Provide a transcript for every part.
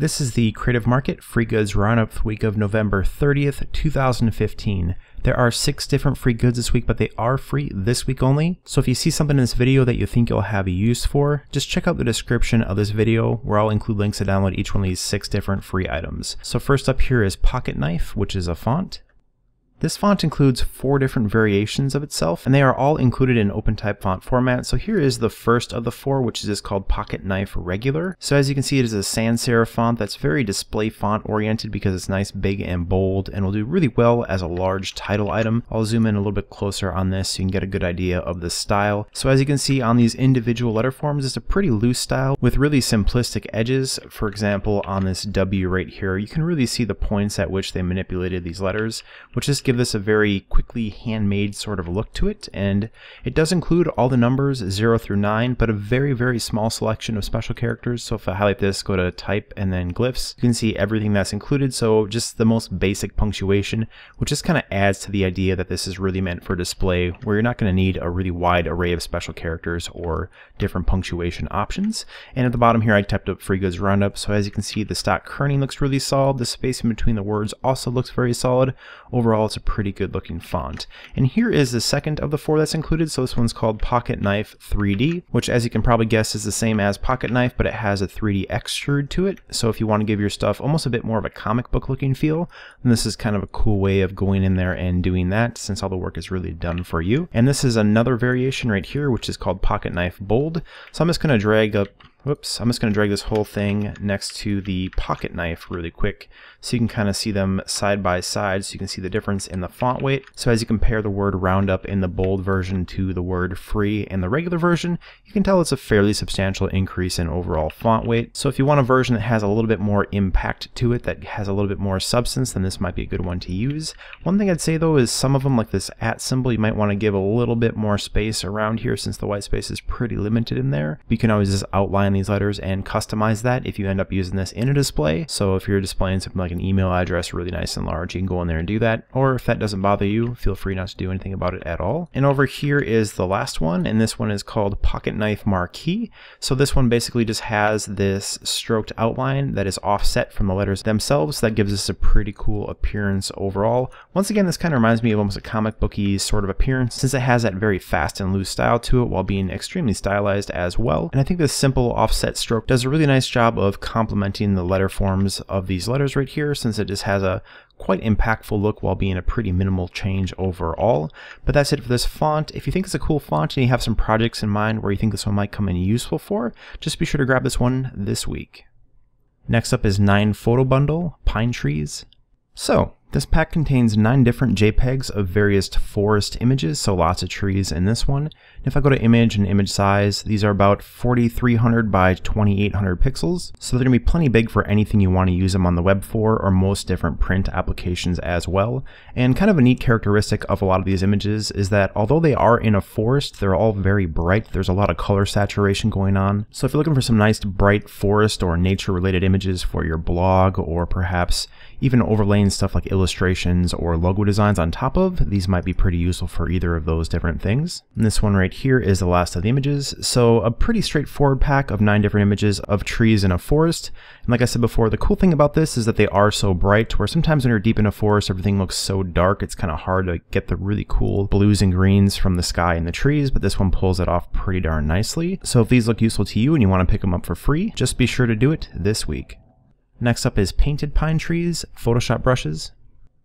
This is the Creative Market Free Goods Roundup week of November 30th, 2015. There are six different free goods this week, but they are free this week only. So if you see something in this video that you think you'll have a use for, just check out the description of this video where I'll include links to download each one of these six different free items. So first up here is Pocket Knife, which is a font. This font includes four different variations of itself, and they are all included in OpenType font format. So here is the first of the four, which is called Pocket Knife Regular. So as you can see, it is a sans serif font that's very display font oriented because it's nice, big, and bold, and will do really well as a large title item. I'll zoom in a little bit closer on this so you can get a good idea of the style. So as you can see on these individual letter forms, it's a pretty loose style with really simplistic edges. For example, on this W right here, you can really see the points at which they manipulated these letters, which is give this a very quickly handmade sort of look to it. And it does include all the numbers 0 through 9, but a very, very small selection of special characters. So if I highlight this, go to type and then glyphs, you can see everything that's included. So just the most basic punctuation, which just kind of adds to the idea that this is really meant for display, where you're not going to need a really wide array of special characters or different punctuation options. And at the bottom here, I typed up free goods roundup. So as you can see, the stock kerning looks really solid. The spacing between the words also looks very solid. Overall, it's a pretty good looking font. And here is the second of the four that's included. So this one's called Pocket Knife 3D, which as you can probably guess is the same as Pocket Knife, but it has a 3D extrude to it. So if you want to give your stuff almost a bit more of a comic book looking feel, then this is kind of a cool way of going in there and doing that since all the work is really done for you. And this is another variation right here, which is called Pocket Knife Bold. So I'm just going to drag up Whoops, I'm just going to drag this whole thing next to the pocket knife really quick so you can kind of see them side by side so you can see the difference in the font weight. So as you compare the word roundup in the bold version to the word free in the regular version, you can tell it's a fairly substantial increase in overall font weight. So if you want a version that has a little bit more impact to it, that has a little bit more substance, then this might be a good one to use. One thing I'd say though is some of them like this at symbol, you might want to give a little bit more space around here since the white space is pretty limited in there. You can always just outline these letters and customize that if you end up using this in a display. So if you're displaying something like an email address really nice and large, you can go in there and do that. Or if that doesn't bother you, feel free not to do anything about it at all. And over here is the last one, and this one is called Pocket Knife Marquee. So this one basically just has this stroked outline that is offset from the letters themselves. That gives us a pretty cool appearance overall. Once again, this kind of reminds me of almost a comic booky sort of appearance since it has that very fast and loose style to it while being extremely stylized as well. And I think this simple offset stroke does a really nice job of complementing the letter forms of these letters right here since it just has a quite impactful look while being a pretty minimal change overall. But that's it for this font. If you think it's a cool font and you have some projects in mind where you think this one might come in useful for, just be sure to grab this one this week. Next up is 9 Photo Bundle, Pine Trees. So, this pack contains 9 different JPEGs of various forest images, so lots of trees in this one. If I go to image and image size, these are about 4300 by 2800 pixels, so they're going to be plenty big for anything you want to use them on the web for, or most different print applications as well. And kind of a neat characteristic of a lot of these images is that although they are in a forest, they're all very bright. There's a lot of color saturation going on. So if you're looking for some nice bright forest or nature related images for your blog, or perhaps even overlaying stuff like illustrations or logo designs on top of, these might be pretty useful for either of those different things. And this one right here is the last of the images. So a pretty straightforward pack of nine different images of trees in a forest. And like I said before, the cool thing about this is that they are so bright, where sometimes when you're deep in a forest, everything looks so dark, it's kind of hard to get the really cool blues and greens from the sky and the trees, but this one pulls it off pretty darn nicely. So if these look useful to you and you want to pick them up for free, just be sure to do it this week. Next up is Painted Pine Trees, Photoshop brushes.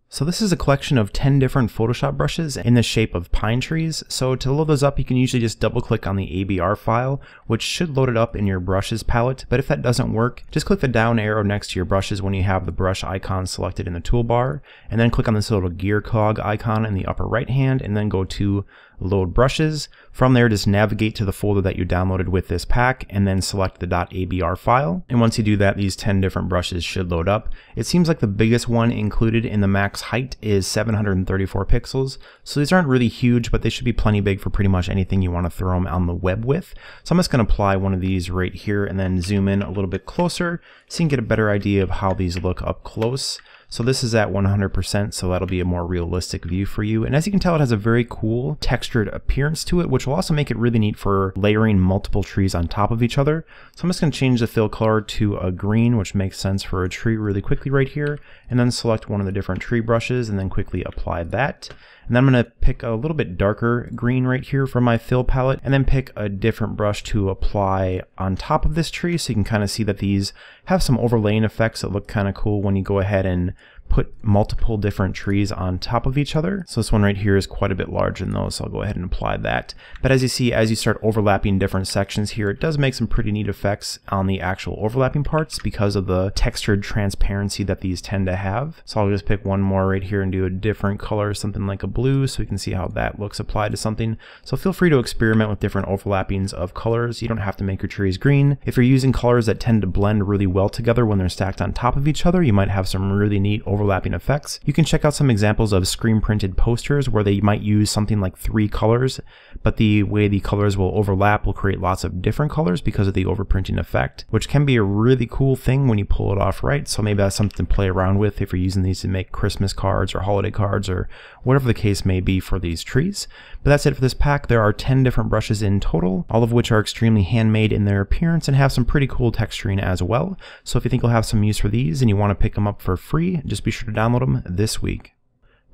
So this is a collection of 10 different Photoshop brushes in the shape of pine trees. So to load those up, you can usually just double click on the ABR file, which should load it up in your brushes palette. But if that doesn't work, just click the down arrow next to your brushes when you have the brush icon selected in the toolbar, and then click on this little gear cog icon in the upper right hand, and then go to load brushes. From there, just navigate to the folder that you downloaded with this pack and then select the .abr file. And once you do that, these 10 different brushes should load up. It seems like the biggest one included in the max height is 734 pixels. So these aren't really huge, but they should be plenty big for pretty much anything you want to throw them on the web with. So I'm just going to apply one of these right here and then zoom in a little bit closer so you can get a better idea of how these look up close. So this is at 100%, so that'll be a more realistic view for you. And as you can tell, it has a very cool textured appearance to it, which will also make it really neat for layering multiple trees on top of each other. So I'm just going to change the fill color to a green, which makes sense for a tree really quickly right here, and then select one of the different tree brushes and then quickly apply that. And then I'm going to pick a little bit darker green right here from my fill palette and then pick a different brush to apply on top of this tree so you can kind of see that these have some overlaying effects that look kind of cool when you go ahead and put multiple different trees on top of each other. So this one right here is quite a bit larger than those, so I'll go ahead and apply that. But as you see, as you start overlapping different sections here, it does make some pretty neat effects on the actual overlapping parts because of the textured transparency that these tend to have. So I'll just pick one more right here and do a different color, something like a blue, so we can see how that looks applied to something. So feel free to experiment with different overlappings of colors. You don't have to make your trees green. If you're using colors that tend to blend really well together when they're stacked on top of each other, you might have some really neat overlapping effects. You can check out some examples of screen printed posters where they might use something like three colors, but the way the colors will overlap will create lots of different colors because of the overprinting effect, which can be a really cool thing when you pull it off right. So maybe that's something to play around with if you're using these to make Christmas cards or holiday cards or whatever the case may be for these trees. But that's it for this pack. There are 10 different brushes in total, all of which are extremely handmade in their appearance and have some pretty cool texturing as well. So if you think you'll have some use for these and you want to pick them up for free, just be sure to download them this week.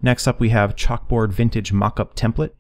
Next up we have Chalkboard Vintage Mockup Template.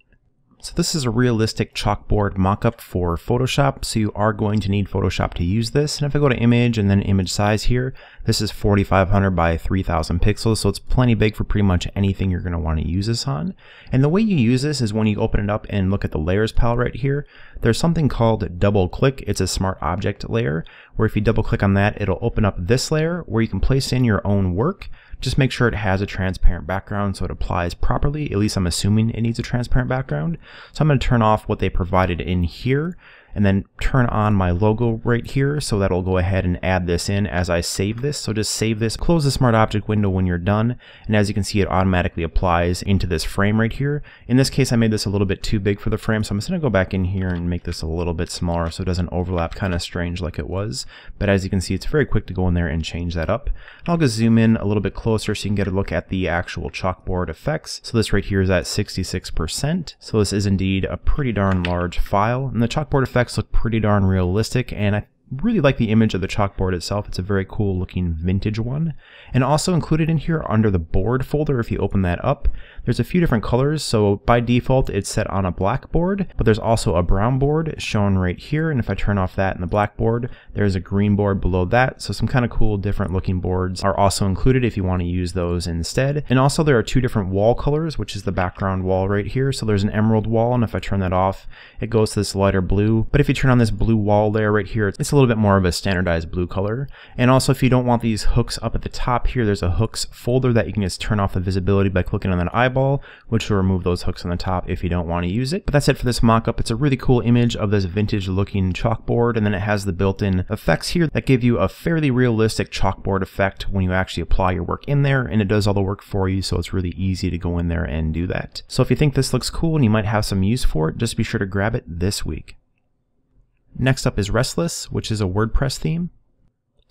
So this is a realistic chalkboard mockup for Photoshop, so you are going to need Photoshop to use this. And if I go to image and then image size here, this is 4500 by 3000 pixels, so it's plenty big for pretty much anything you're going to want to use this on. And the way you use this is when you open it up and look at the layers palette right here, there's something called double click. It's a smart object layer, where if you double click on that, it'll open up this layer where you can place in your own work. Just make sure it has a transparent background so it applies properly. At least I'm assuming it needs a transparent background. So I'm going to turn off what they provided in here and then turn on my logo right here so that'll go ahead and add this in as I save this. So just save this, close the smart object window when you're done, and as you can see it automatically applies into this frame right here. In this case I made this a little bit too big for the frame so I'm just going to go back in here and make this a little bit smaller so it doesn't overlap kind of strange like it was. But as you can see it's very quick to go in there and change that up. I'll just zoom in a little bit closer so you can get a look at the actual chalkboard effects. So this right here is at 66%. So this is indeed a pretty darn large file and the chalkboard effects effects look pretty darn realistic, and I really like the image of the chalkboard itself. It's a very cool looking vintage one. And also included in here under the board folder, if you open that up, there's a few different colors. So by default, it's set on a black board, but there's also a brown board shown right here. And if I turn off that in the black board, there's a green board below that. So some kind of cool different looking boards are also included if you want to use those instead. And also there are two different wall colors, which is the background wall right here. So there's an emerald wall. And if I turn that off, it goes to this lighter blue. But if you turn on this blue wall there right here, it's a little bit more of a standardized blue color. And also if you don't want these hooks up at the top here, there's a hooks folder that you can just turn off the visibility by clicking on that eyeball, which will remove those hooks on the top if you don't want to use it. But that's it for this mock-up. It's a really cool image of this vintage looking chalkboard, and then it has the built-in effects here that give you a fairly realistic chalkboard effect when you actually apply your work in there, and it does all the work for you, so it's really easy to go in there and do that. So if you think this looks cool and you might have some use for it, just be sure to grab it this week. Next up is Restless, which is a WordPress theme.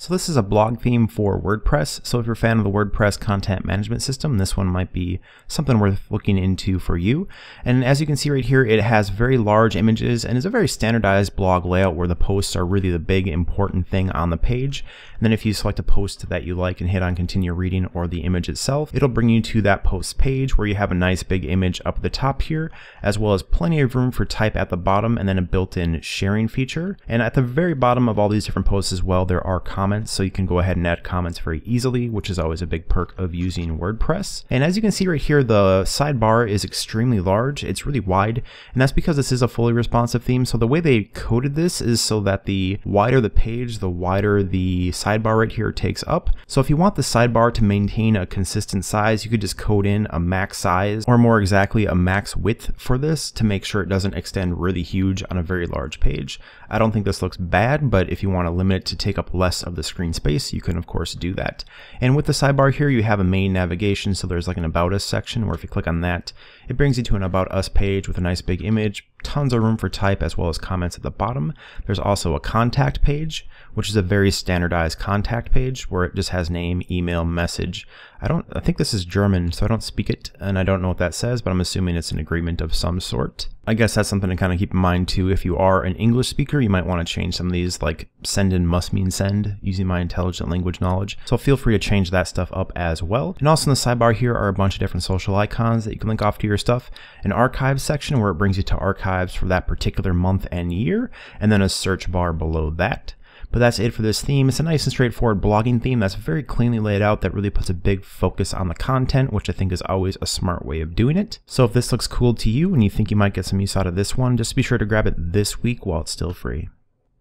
So this is a blog theme for WordPress. So if you're a fan of the WordPress content management system, this one might be something worth looking into for you. And as you can see right here, it has very large images and is a very standardized blog layout where the posts are really the big important thing on the page. And then if you select a post that you like and hit on continue reading or the image itself, it'll bring you to that post page where you have a nice big image up at the top here, as well as plenty of room for type at the bottom and then a built-in sharing feature. And at the very bottom of all these different posts as well, there are comments comments, so you can go ahead and add comments very easily, which is always a big perk of using WordPress. And as you can see right here, the sidebar is extremely large. It's really wide, and that's because this is a fully responsive theme. So the way they coded this is so that the wider the page, the wider the sidebar right here takes up. So if you want the sidebar to maintain a consistent size, you could just code in a max size, or more exactly a max width for this to make sure it doesn't extend really huge on a very large page. I don't think this looks bad, but if you want to limit it to take up less of the screen space, you can of course do that. And with the sidebar here, you have a main navigation, so there's like an About Us section where if you click on that, it brings you to an About Us page with a nice big image, tons of room for type as well as comments at the bottom. There's also a contact page, which is a very standardized contact page where it just has name, email, message. I don't, I think this is German, so I don't speak it and I don't know what that says, but I'm assuming it's an agreement of some sort. I guess that's something to kind of keep in mind too. If you are an English speaker, you might want to change some of these like send in must mean send using my intelligent language knowledge. So feel free to change that stuff up as well. And also in the sidebar here are a bunch of different social icons that you can link off to your stuff. An archives section where it brings you to archives for that particular month and year, and then a search bar below that. But that's it for this theme. It's a nice and straightforward blogging theme that's very cleanly laid out that really puts a big focus on the content, which I think is always a smart way of doing it. So if this looks cool to you and you think you might get some use out of this one, just be sure to grab it this week while it's still free.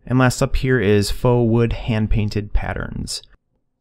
And last up here is faux wood hand painted patterns.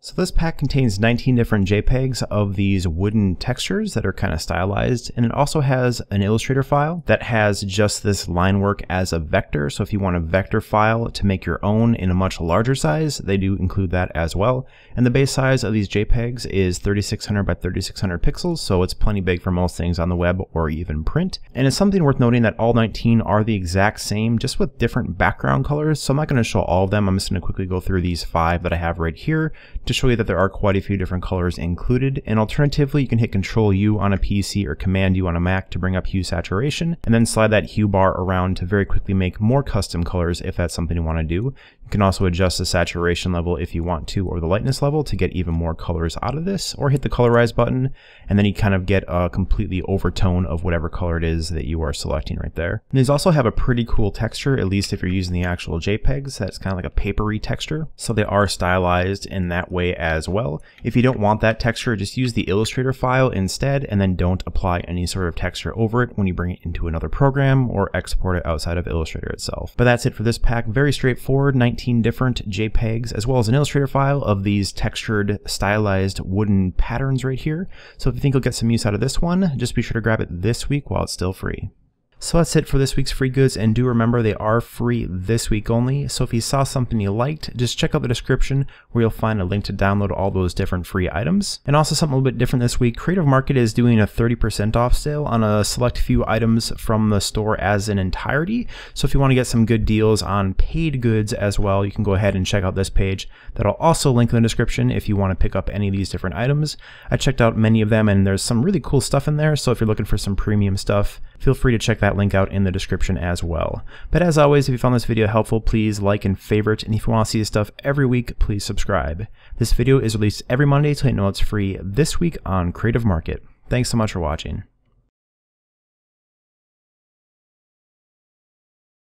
So this pack contains 19 different JPEGs of these wooden textures that are kind of stylized, and it also has an Illustrator file that has just this line work as a vector. So if you want a vector file to make your own in a much larger size, they do include that as well. And the base size of these JPEGs is 3600 by 3600 pixels, so it's plenty big for most things on the web or even print. And it's something worth noting that all 19 are the exact same, just with different background colors. So I'm not going to show all of them. I'm just going to quickly go through these five that I have right here to show you that there are quite a few different colors included. And alternatively, you can hit Control U on a PC or Command U on a Mac to bring up hue saturation, and then slide that hue bar around to very quickly make more custom colors if that's something you want to do. You can also adjust the saturation level if you want to, or the lightness level to get even more colors out of this, or hit the colorize button, and then you kind of get a completely overtone of whatever color it is that you are selecting right there. And these also have a pretty cool texture, at least if you're using the actual JPEGs, that's kind of like a papery texture. So they are stylized in that way as well. If you don't want that texture, just use the Illustrator file instead, and then don't apply any sort of texture over it when you bring it into another program or export it outside of Illustrator itself. But that's it for this pack. Very straightforward, 19 19 different JPEGs, as well as an Illustrator file of these textured, stylized wooden patterns right here. So if you think you'll get some use out of this one, just be sure to grab it this week while it's still free. So that's it for this week's free goods, and do remember they are free this week only. So if you saw something you liked, just check out the description where you'll find a link to download all those different free items. And also something a little bit different this week, Creative Market is doing a 30% off sale on a select few items from the store as an entirety. So if you want to get some good deals on paid goods as well, you can go ahead and check out this page. That'll also link in the description if you want to pick up any of these different items. I checked out many of them and there's some really cool stuff in there. So if you're looking for some premium stuff, feel free to check that link out in the description as well. But as always, if you found this video helpful, please like and favorite, and if you want to see this stuff every week, please subscribe. This video is released every Monday, so you know it's free this week on Creative Market. Thanks so much for watching.